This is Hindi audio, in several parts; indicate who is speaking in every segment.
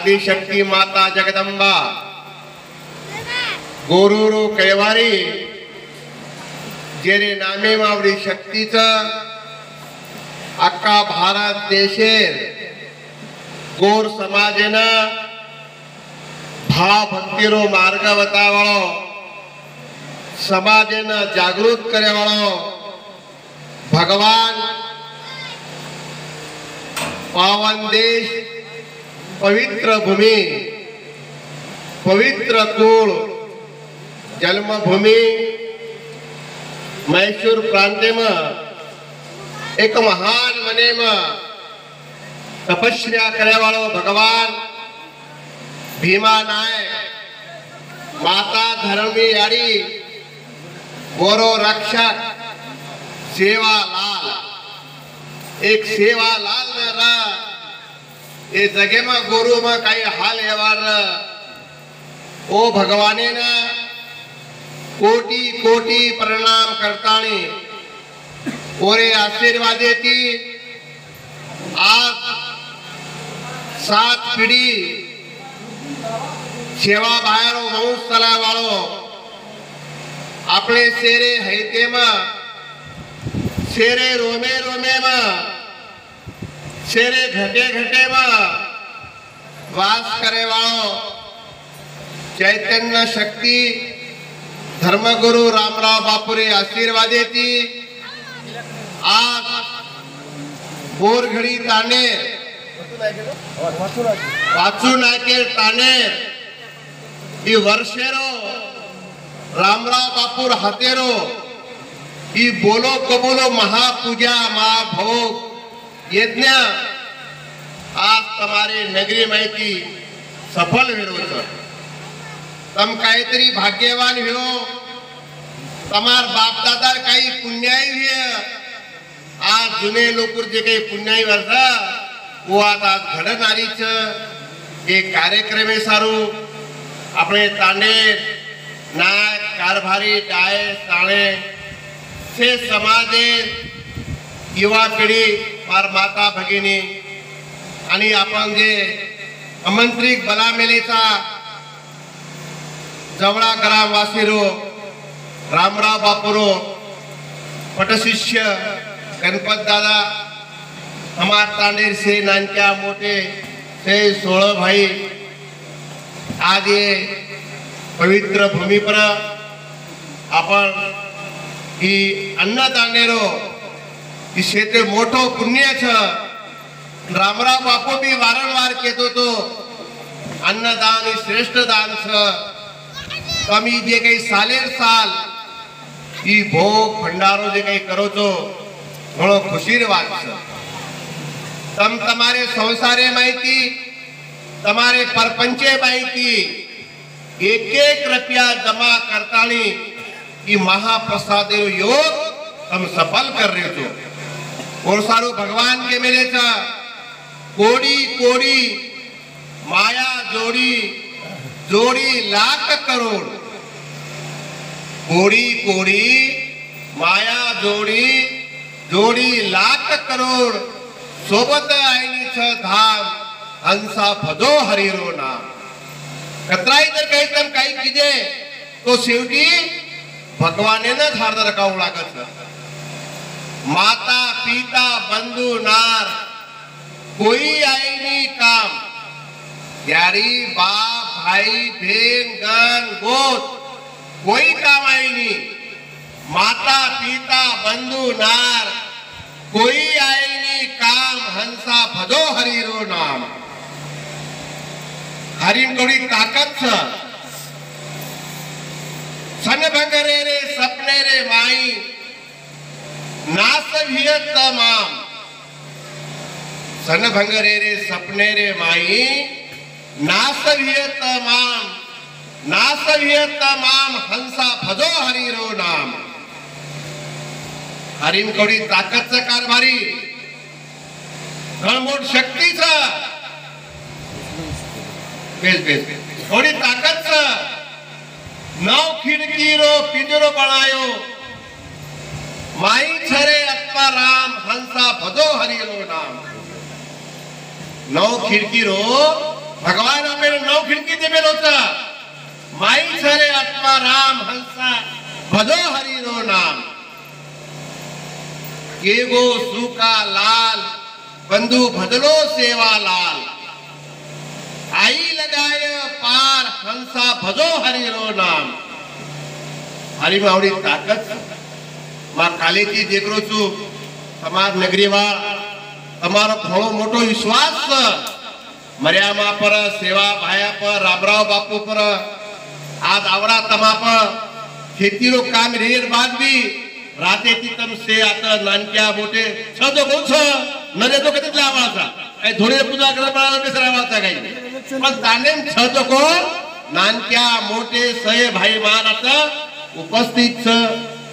Speaker 1: આદિશક્તિ માતા જગદંબા. ગોરુરુ કહેવારી જેને નામે આવડી શક્તિ છે. આખા ભારત દેશે ગોર સમાજના ભાવ ભક્તિનો માર્ગ બતાવવાળો સમાજને જાગૃત કરવાળો ભગવાન પાવન દેશ पवित्र भूमि पवित्र कूल जन्मभूमि, मैसूर प्रांत में एक महान मने में तपस्या करे वालों भगवान, भीमा नायक माता धर्मी यारी मोरो रक्षक, सेवा लाल. एक सेवा लाल मेरा એ જગેમાં ગોરુમાં કઈ હાલ વ્યવહાર ઓ ભગવાનેના કોટી કોટી પ્રણામ કરતાણી ઓરે આશીર્વાદેથી આ સાત પેઢી સેવા બહારો વંશ ચલાવવાળો આપણે શેરે હૈતેમાં શેરે રોમે રોમેમાં शेरे घटे घटे वास करे वालो चैतन्य शक्ति धर्मगुरु रामराव बापुरी आशीर्वादे थी आज बोर घड़ी ताने, वाचू नाके ताने ये वर्षेरो, रामराव बापूर हतेरो ये बोलो कबोलो महापूजा, महाभोग। યજ્ઞ આજ તમારી નગરી માહિતી સફળ મેળવો છો તમે કાંઈતરી ભાગ્યવાન હો તમાર બાપ દાદા काही पुण्याई व्हिय आज जुने लोक जे काही पुण्याई वर्षा वो आज आज घडणारी छ हे कार्यक्रमे सारू આપણે તાંડે નાયક કારભારી ડાય તાણે છે સમાજે યુવા પેઢી फार माता भगिनी. आणि आपण जे आमंत्रित बलामेलीचा जवळा ग्रामवासीरो रामराव बापुरो पटशिष्य गणपत दादा हमार तांडेर से नानक्या मोठे से सोळ भाई आज ये पवित्र भूमी पर आपण ही अन्नदानेरो વિશે તે મોટો પુણ્ય છે રામરાવ બાપુ બી વારંવાર કહેતો હતો અન્નદાન એ શ્રેષ્ઠ દાન છે તમે જે કઈ સાલેર સાલ એ ભોગ ભંડારો જે કઈ કરો છો ઘણો ખુશીર વાત છે તમ તમારે સંસારે માહિતી તમારે પરપંચે માહિતી એક એક રૂપિયા જમા કરતાની એ મહાપ્રસાદ યોગ તમે સફળ કરી રહ્યો છો और सारो भगवान के मेरे छ कोड़ी कोड़ी माया जोड़ी जोड़ी लाख करोड़। कोड़ी कोड़ी माया जोड़ी जोड़ी लाख करोड़। सोबत आईनी छ धाम हंसा भजो हरिरो नाम। कतराई जर काही तम काही कीजे तो शेवटी भगवाने न धार रखावं लागत माता, पिता, बंधु, नार, कोई आई नहीं काम। यारी, बाप, भाई, बहन गन गोत, कोई काम आई नहीं। माता, पिता, बंधु, नार, कोई आई नहीं काम। हंसा भजो हरिरो नाम। हरिम थोड़ी ताकत सन भंगरे रे रे नासभिय तमाम। सन भंगरे रे सपने रे माई नासभिय तमाम नासभिय तमाम, हंसा भजो हरिरो नाम। हरिम कवडी ताकदचा कारभारी घणमोठ शक्तीचा। बेस बेस थोडी ताकदचा। नव खिडकीरो, पिंजरो बनायो माई छरे अप्पा राम हंसा भजो हरिलो नाम। नौ खिड़की रो, भगवान मेरे नौ खिड़की दे मेरे चा माई छरे अप्पा राम हंसा भजो हरिलो नाम। के केगो सूखा लाल, बंधु भजलो सेवा लाल। आई लगाय पार, हंसा भजो हरिलो नाम। हरि मावड़ी ताकत। માં કાલેથી દીકરો છું તમાર નગરીવાળ તમારો ઘણો મોટો વિશ્વાસ છે મર્યામા પર સેવા ભાયા પર રામરાવ બાપુ પર આજ આવડા તમા પર ખેતીનો કામ રેર બાદ બી રાતેથી તમ સે આતા નાનક્યા મોટે છ તો બહુ છ નરે તો કેટલા આવડા હતા એ ધોળે પૂજા કરવા બરાબર બેસરાવા હતા કઈ પણ તાને છ તો કો નાનક્યા મોટે સહે ભાઈ માન હતા ઉપસ્થિત છે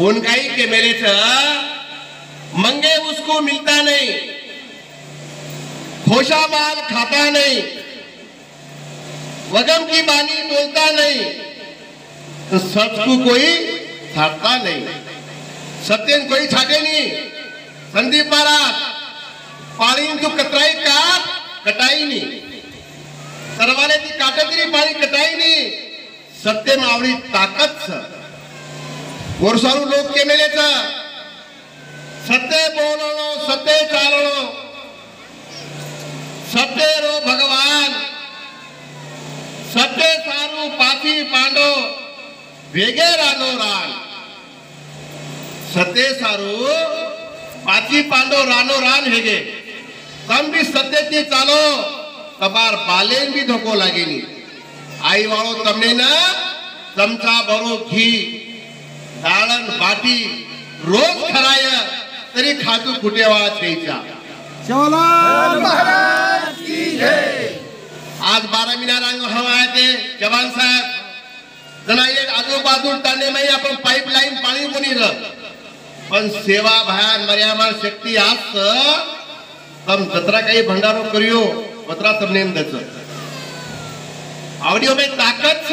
Speaker 1: उनका ही के मेरे मंगे उसको मिलता नहीं खोशा माल खाता नहीं वजम की बानी बोलता नहीं तो सच को कोई छाटता नहीं। सत्य कोई छाटे नहीं। संदीप महाराज, पानी तो कतराई का कटाई नहीं। सरवाले की काटतरी पानी कटाई नहीं। सत्य में आवडी ताकत सर વર્ષાનું લોક કે મેલે છે સત્ય બોલણો સત્ય ચાલણો સત્ય રો ભગવાન સત્ય સારું પાછી પાંડો વેગેરાનો રાન સત્ય સારું પાછી પાંડો રાનો રાન હેગે તમ બી સત્યથી ચાલો તમાર બાલેન બી ધોકો લાગે નહીં આઈ વાળો તમને ના ચમચા ભરો ઘી साळण बाटी रोज खराय
Speaker 2: तरी खातू कुठे थेचा
Speaker 1: आज बारा मिना रांग हवा आहे ते जवान साहेब. जना एक आजूबाजू टाने नाही आपण पाईप लाईन पाणी कोणी पण सेवा भयान मर्यामा शक्ती आज जत्रा काही भंडारो करियो पत्रा तमनेन त्याच आवडिओ में ताकद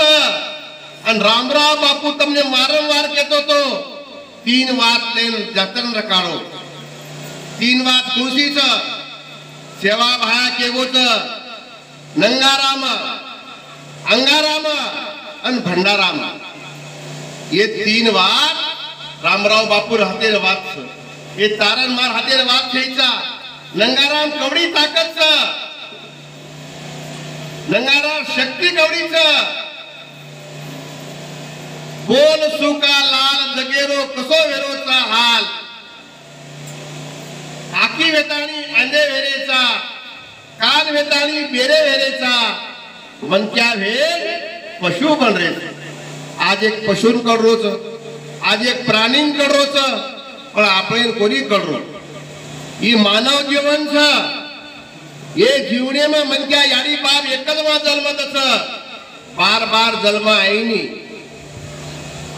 Speaker 1: અને રામરાવ બાપુ તમને વારંવાર કહેતો તો તીન વાત લઈને જતન રખાડો તીન વાત ખુશી છે સેવા ભાયા કેવો છે નંગારામ અંગારામ અને ભંડારામ એ તીન વાત રામરાવ બાપુ હાથે વાત છે એ તારણ માર હાથે વાત થઈ છે નંગારામ કવડી તાકાત છે નંગારામ શક્તિ કવડી છે बोल सुका लाल जगेरो कसो वेरोचा हाल? आकी वेताणी वेरे वेरेचा. कान वेताणी बेरे वेरेचा. मनक्या वे? पशु बनरे आज एक पशु पशूंकड रोच आज एक प्राणी प्राणींकड रोच पण नहीं कोणी रो ये मानव जीवन छ. ये जीवने में मन क्या यारी पाप एकच मा जन्म तस बार बार जन्म नहीं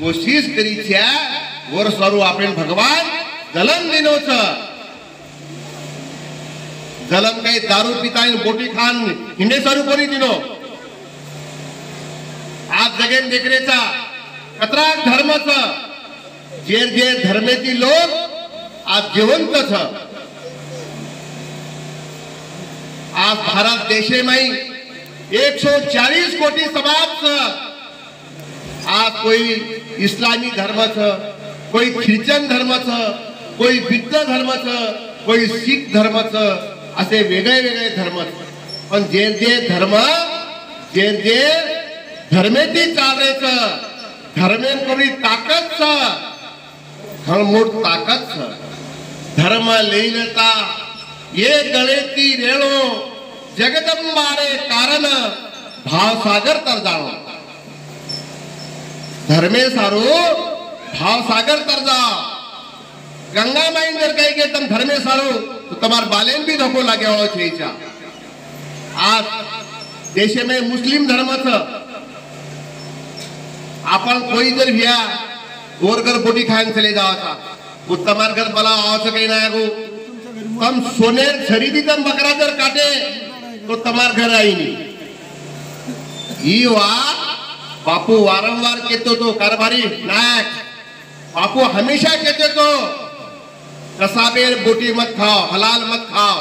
Speaker 1: कोशिश करी छ्या वर स्वरू आपले भगवान जलम दिनोच. जलम काही दारू पिता बोटी खान हिंडे स्वरू कोणी दिनो? आज जगेन देखरेचा कतरा धर्मच. जे जे धर्मेची लोक आज छ आज भारत देशे माई एक सौ चालीस कोटी समाज आज कोई इस्लामी धर्म छ कोई ख्रिश्चन धर्म छ कोई बुद्ध धर्म छ कोई शीख धर्म छ असे वेगळे वेगळे धर्म छ पण जे जे धर्म जे जे धर्मेती चालेच धर्मे करी ताकद छ खळमूट ताकद छ धर्म लिहिलता ये गळेती रेणो जगदंबारे कारण भावसागर तर जाणो. धर्मे सारू भावसागर तर जा ગંગા માં અંદર કઈ કે તમે ધર્મે સારું તો તમાર બાલેન બી ધક્કો લાગ્યા હોય છે ઈચ્છા આ દેશે में मुस्लिम धर्म छ आपण कोई जर भिया गोर घर बोटी खायन चले जावाचा वो તમાર घर बला आवाचं काही नाही आगो તમ સોનેર ખરીદી તમ બકરા જર કાટે તો તમાર ઘર આવી નહીં ઈ વાત બાપુ વારંવાર કહેતો હતો કારભારી નાયક બાપુ હંમેશા કહેતો હતો કસાબેર બોટી મત ખાઓ હલાલ મત ખાઓ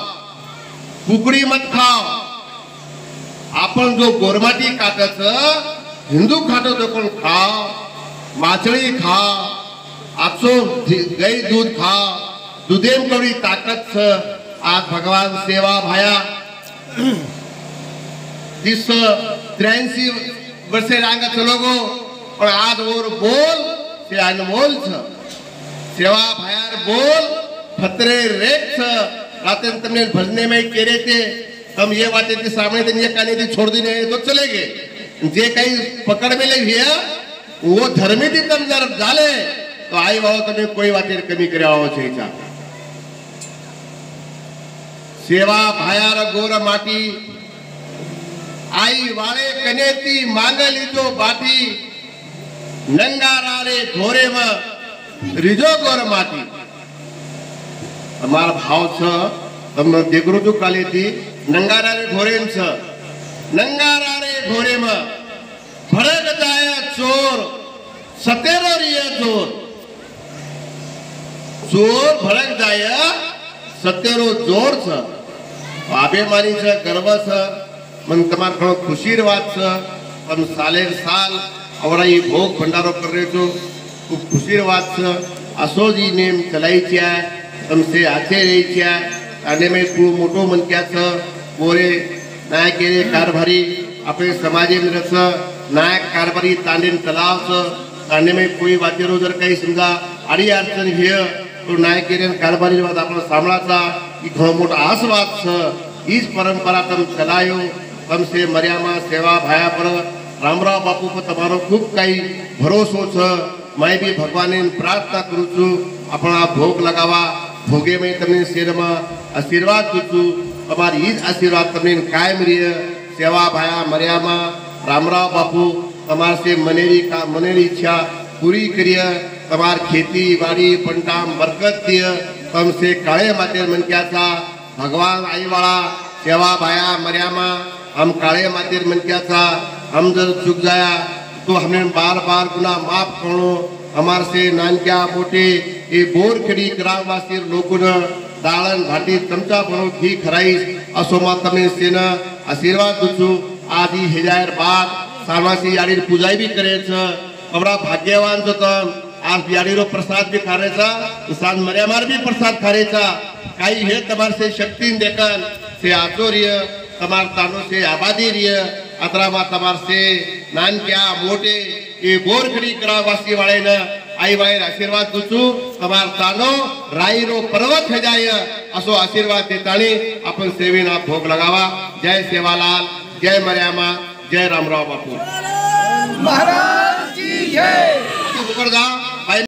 Speaker 1: કુકડી મત ખાઓ આપણ જો ગોરમાટી ખાતો છે હિન્દુ ખાતો તો પણ ખાઓ માછળી ખાઓ આપશો ગઈ દૂધ ખાઓ દૂધેમ કવડી તાકાત છે આ ભગવાન સેવા ભાયા ત્રીસો ત્ર્યાસી रांगा चलो गो पण आज ओर बोल छ। सेवा भायार बोल, फतरे रेख छ। राते तुमने भजने में केरे थे। हम ये बातें थी, सामने दिन ये कहने थी, छोड़ दी नहीं तो चले गए। जे कहीं पकड़ में ले भैया वो धर्मी थी तुम जर डाले तो आई बाबा तुम्हें कोई बातें कमी करे आओ चाहिए सेवा भायार गोर माटी आई वाले कनेती मांगे लीजो बाटी नंगारारे घोरे में रिजो कर माटी हमारा भाव छ हम देखरो जो काले थी नंगारारे घोरे में छ। नंगारारे घोरे में भड़क जाए चोर सतेरा रिया चोर। चोर भड़क जाए सत्यरो ज़ोर सा, आपे मारी सा, गरबा सा, મને તમારે ઘણો ખુશીર વાત છે પણ સાલે સાલ આવડા એ ભોગ ભંડારો કરે છો ખૂબ ખુશીર વાત છે અશોજી નેમ ચલાઈ છે તમસે હાથે રહી છે અને મેં તું મોટો મન ક્યાં છે બોરે નાયક એને કારભારી આપણે સમાજે રસ નાયક કારભારી તાંડીને ચલાવ છે અને મેં કોઈ વાતેરો જર काही समजा आडी अडचण घे तो नायक એને કારભારી વાત આપણે સાંભળાતા એ ઘણો મોટો આસ વાત છે એ જ પરંપરા તમે ચલાયો તમસે મર્યામાં સેવા ભાયા પર રામરાવ બાપુ પર તમારો ખૂબ કઈ ભરોસો છે મેં બી ભગવાનને પ્રાર્થના કરું છું આપણા ભોગ લગાવવા ભોગે મેં તમને શેરમાં આશીર્વાદ દઉં છું તમારી એ જ આશીર્વાદ તમને કાયમ રહે સેવા ભાયા મર્યામાં રામરાવ બાપુ તમારે સે મનેરી કા મનેરી ઈચ્છા પૂરી કરીએ તમાર ખેતી વાડી પંટામ બરકત દિય તમસે કાળે માટે મન ક્યા થા ભગવાન આઈવાળા સેવા ભાયા મર્યામાં हम काले मातेर मन क्या था हम जब चुक जाया तो हमें बार बार गुना माफ करो हमार से नानक्या मोटे ये बोर खड़ी ग्रामवासी लोगों દાળન ભાટી ચમચા પણ ઘી ખરાઈશ અસોમાં તમે સેના આશીર્વાદ દઉં છું આદિ હેજાર બાદ સારવાસી યાડી પૂજાઈ બી કરે છે અવડા ભાગ્યવાન છો તમ આ યાડીનો પ્રસાદ બી ખારે છે સાંજ મર્યામાર બી પ્રસાદ ખારે છે કાઈ હે તમાર સે શક્તિ દેકન से આચોર્ય તમાર તાનો છે આબાદી રિય અતરામાં તમાર છે નાનક્યા મોટે એ બોરખડી કરાવાસી વાળેને આઈ વાય આશીર્વાદ દઉં છું તમાર તાનો રાઈરો પર્વત થઈ જાય અસો આશીર્વાદ દેતાણી આપણ સેવીના ભોગ લગાવા જય સેવાલાલ જય મર્યામા જય
Speaker 2: રામરાવ બાપુ મહારાજ
Speaker 1: જી જય